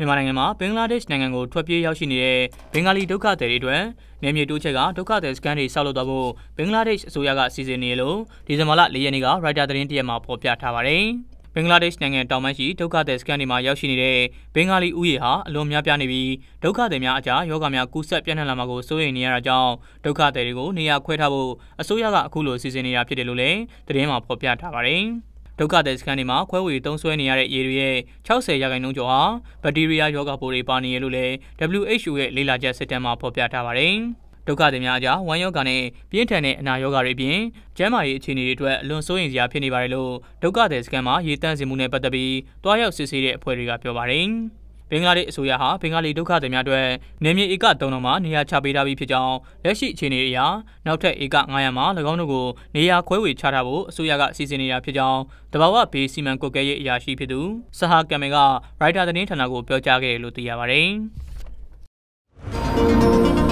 မြန်မာနိုင်ငံမှာဘင်္ဂလားဒေ့ရှ်နိုင်ငံကိုထွက်ပြေးရောက်ရှိနေတဲ့ဘင်္ဂါလီဒုက္ခသည်တွေအတွက်နေမြေတိုးချက်ကဒုက္ခသည်စခန်းတွေဆောက်လုပ်သွားဖို့ဘင်္ဂလားဒေ့ရှ်အစိုးရကစီစဉ်နေလို့ဒီဇင်ဘာလ၄ရက်နေ့ကရိုက်တာသတင်းတရက်မှာဖော်ပြထားပါတယ်။ဘင်္ဂလားဒေ့ရှ်နိုင်ငံတောင်ပိုင်းရှိဒုက္ခသည်စခန်းတွေမှာရောက်ရှိနေတဲ့ဘင်္ဂါလီဥယေဟာအလွန်များပြားနေပြီးဒုက္ခသည်များအကြားယောဂများကူးစက်ပြန့်နှံ့လာမှာကိုစိုးရိမ်နေရတာကြောင့်ဒုက္ခသည်တွေကိုနေရာခွဲထားဖို့အစိုးရကအခုလိုစီစဉ်နေတာဖြစ်တယ်လို့လည်းသတင်းမှာဖော်ပြထားပါတယ်။ ဒုက္ခသည်စခန်းတွေမှာခွဲဝေသုံးစွဲနေရတဲ့ရေတွေရဲ့60ရာခိုင်နှုန်းကျော်ဟာဘက်တီးရီးယားရောဂါပိုးတွေပါနေရလို့လည်း WHO ရဲ့လေ့လာချက်စစ်တမ်းမှာဖော်ပြထားပါတယ်။ဒုက္ခသည်များအကြားဝမ်းရောဂါနဲ့ပြင်းထန်တဲ့အနာရောဂါတွေအပြင်ကျန်းမာရေးအခြေအနေတွေအတွက်အလွန်စိုးရိမ်စရာဖြစ်နေပါတယ်လို့ဒုက္ခသည်စခန်းမှာရေးတန်းစီမှုနဲ့ပတ်သက်ပြီးတွားရောက်စစ်ဆေးတဲ့အဖွဲ့တွေကပြောပါတယ်။ ဘင်္ဂလားဒေ့ရှ်အစိုးရဟာဘင်္ဂါလီဒုက္ခသည်များအတွက်နေမြေဧက3000မှာနေရာချပေးထားပြီးဖြစ်ကြောင်းလက်ရှိအခြေအနေအရနောက်ထပ်ဧက900မှာ၎င်းတို့ကိုနေရာခွဲဝေချထားဖို့အစိုးရကအစီအစဉ်နေတာဖြစ်ကြောင်းတဘာဝဘေးစီမံကွပ်ကဲရေးအရာရှိဖြစ်သူဆဟာကမ်မင်ကရိုက်တာသတင်းဌာနကိုပြောကြားခဲ့တယ်လို့သိရပါတယ်။